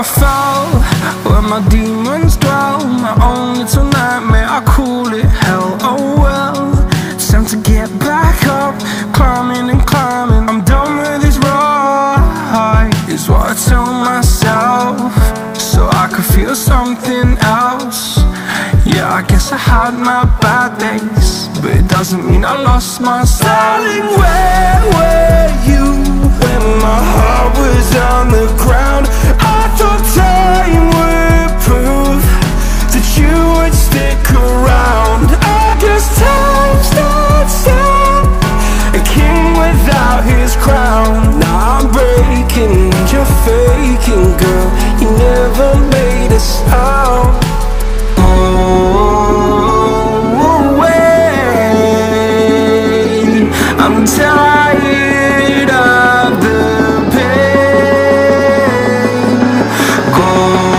I fell where my demons dwell. My own little nightmare, I call it hell. Oh well, it's time to get back up. Climbing and climbing, I'm done with this ride Is what I tell myself. So I could feel something else. Yeah, I guess I had my bad days But it doesn't mean I lost my style Darling, where were you when my heart was on the ground? I'm tired of the pain. Go